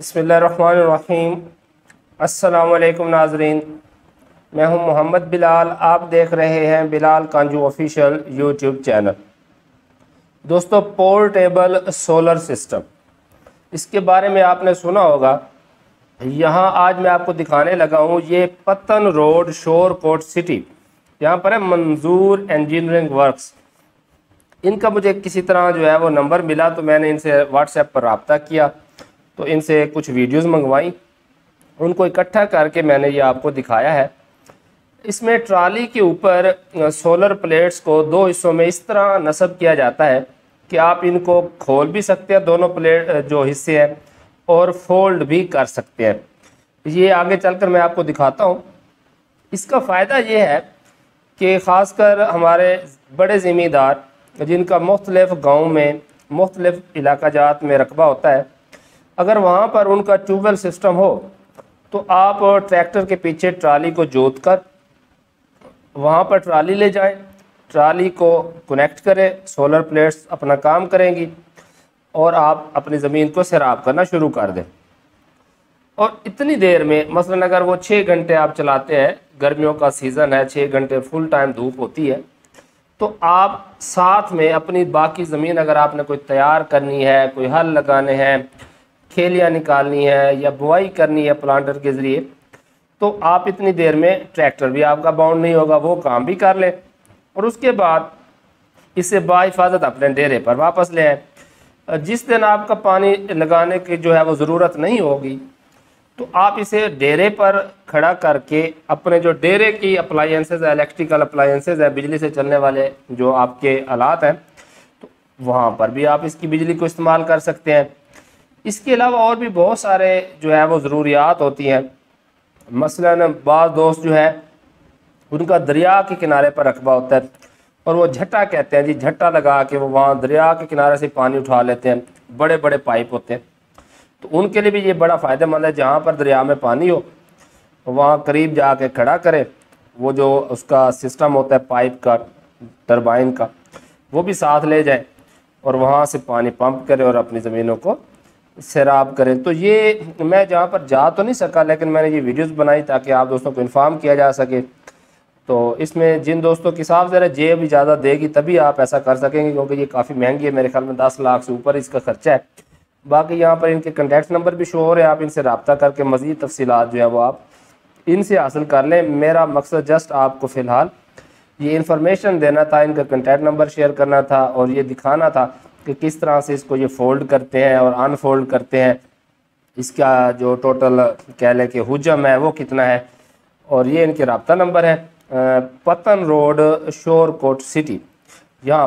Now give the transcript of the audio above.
बसमीम असलकुम नाजरीन। मैं हूँ मोहम्मद बिलाल। आप देख रहे हैं Bilal Kanju official YouTube channel. दोस्तों, पोर्टेबल सोलर सिस्टम। इसके बारे में आपने सुना होगा। यहाँ आज मैं आपको दिखाने लगा हूँ ये पतन रोड शोर कोट सिटी। यहाँ पर है मंजूर इंजीनियरिंग वर्क्स। इनका मुझे किसी तरह जो है वो नंबर मिला तो मैंने इनसे व्हाट्सएप पर रबता किया। तो इनसे कुछ वीडियोस मंगवाई। उनको इकट्ठा करके मैंने ये आपको दिखाया है। इसमें ट्राली के ऊपर सोलर प्लेट्स को दो हिस्सों में इस तरह नस्ब किया जाता है कि आप इनको खोल भी सकते हैं, दोनों प्लेट जो हिस्से हैं, और फोल्ड भी कर सकते हैं। ये आगे चलकर मैं आपको दिखाता हूँ। इसका फ़ायदा ये है कि ख़ासकर हमारे बड़े ज़िम्मेदार जिनका मुख्तलिफ़ गाँव में, मुख्तलिफ़ इलाका जात में रकबा होता है अगर वहाँ पर उनका ट्यूबवेल सिस्टम हो तो आप ट्रैक्टर के पीछे ट्राली को जोत कर वहाँ पर ट्राली ले जाएँ। ट्राली को कनेक्ट करें, सोलर प्लेट्स अपना काम करेंगी और आप अपनी ज़मीन को सैराब करना शुरू कर दें। और इतनी देर में, मसलन अगर वो छः घंटे आप चलाते हैं, गर्मियों का सीज़न है छः घंटे फुल टाइम धूप होती है तो आप साथ में अपनी बाकी ज़मीन अगर आपने कोई तैयार करनी है, कोई हल लगाने हैं खेलियाँ निकालनी है या बुआई करनी है प्लांटर के ज़रिए तो आप इतनी देर में ट्रैक्टर भी आपका बाउंड नहीं होगा, वो काम भी कर लें। और उसके बाद इसे बाहिफाजत अपने डेरे पर वापस ले। आए जिस दिन आपका पानी लगाने की जो है वो ज़रूरत नहीं होगी तो आप इसे डेरे पर खड़ा करके अपने जो डेरे की अप्लाइंसेज है इलेक्ट्रिकल अप्लाइंसेज है, बिजली से चलने वाले जो आपके आलात हैं तो वहाँ पर भी आप इसकी बिजली को इस्तेमाल कर सकते हैं। इसके अलावा और भी बहुत सारे जो है वो ज़रूरियात होती हैं। मसला बाद दोस्त जो है, उनका दरिया के किनारे पर रकबा होता है और वो झट्टा कहते हैं जी, झट्टा लगा के वो वहाँ दरिया के किनारे से पानी उठा लेते हैं बड़े बड़े पाइप होते हैं। तो उनके लिए भी ये बड़ा फ़ायदेमंद है, जहाँ पर दरिया में पानी हो, वहाँ करीब जाके खड़ा करे, वो जो उसका सिस्टम होता है पाइप का, टरबाइन का, वो भी साथ ले जाए और वहाँ से पानी पंप करे और अपनी ज़मीनों को सैराब करें। तो ये मैं जहाँ पर जा तो नहीं सका, लेकिन मैंने ये वीडियोस बनाई ताकि आप दोस्तों को इन्फॉर्म किया जा सके। तो इसमें जिन दोस्तों की साफ़ ज़रा जेब इजाज़त देगी तभी आप ऐसा कर सकेंगे, क्योंकि ये काफ़ी महँगी है, मेरे ख्याल में दस लाख से ऊपर इसका खर्चा है। बाकी यहाँ पर इनके कंटेक्ट नंबर भी शो हो रहे हैं, आप इनसे रबता करके मज़ीद तफसीत जो है वो आप इनसे हासिल कर लें। मेरा मकसद जस्ट आपको फ़िलहाल ये इन्फॉर्मेशन देना था, इनका कंटेक्ट नंबर शेयर करना था और ये दिखाना था। कि किस तरह से इसको ये फोल्ड करते हैं और अनफोल्ड करते हैं। इसका जो टोटल कह लें कि हुजम है, वो कितना है? और ये इनके रबता नंबर है पतन रोड शोर कोट सिटी। यहाँ